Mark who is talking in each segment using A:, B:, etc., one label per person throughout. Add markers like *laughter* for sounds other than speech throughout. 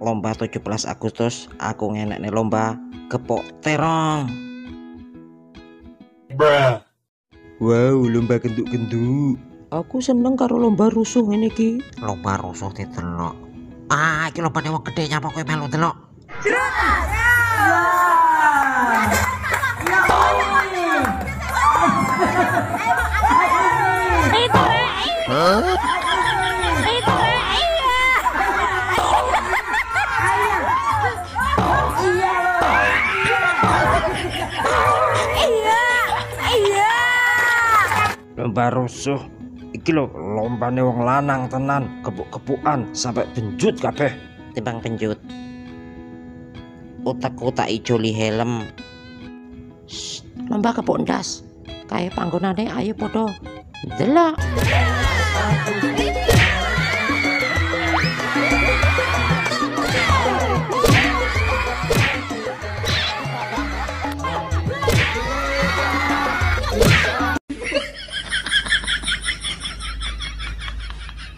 A: lomba 17 Agustus aku ngenek nih lomba kepok terong
B: Bruh.
C: Wow, lomba genduk-genduk.
D: Aku seneng karo lomba rusuh ini ki.
A: lomba rusuh ditelok ah iki lomba wong gede nyapa kowe melu delok lomba rusuh. Iki lho lombane wong lanang tenan kepuk-kepukan sampai benjut kabeh. Timbang benjut. Utekku tak ijo li helm
D: Shh, lomba kepuk ndas. Kayak panggonane ayo podo.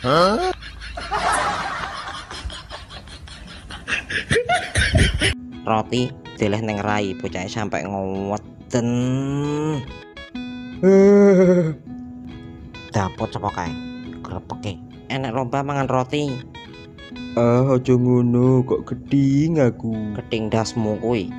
D: Delok.
A: roti dileh ning rai bocah sampai ngoweden dapet sapa kae? Grepeke enek lomba mangan roti.
C: Ah, aja ngono, kok geding aku.
A: keting dasmu kuwi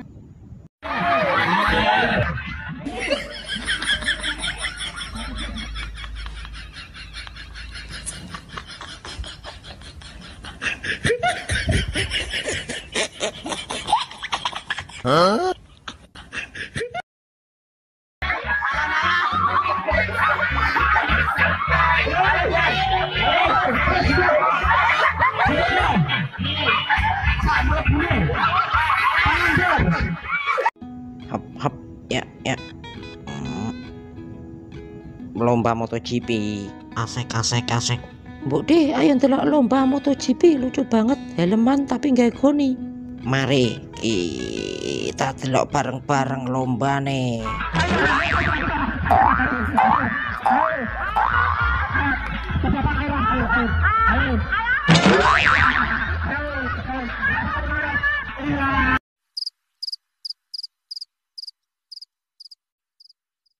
A: hap hap ya ya Hmm. lomba MotoGP asek asek asek
D: Mbok deh, ayo ndelok lomba MotoGP lucu banget. Helman tapi nggak goni.
A: mari kita delok bareng-bareng lomba nih *laughs*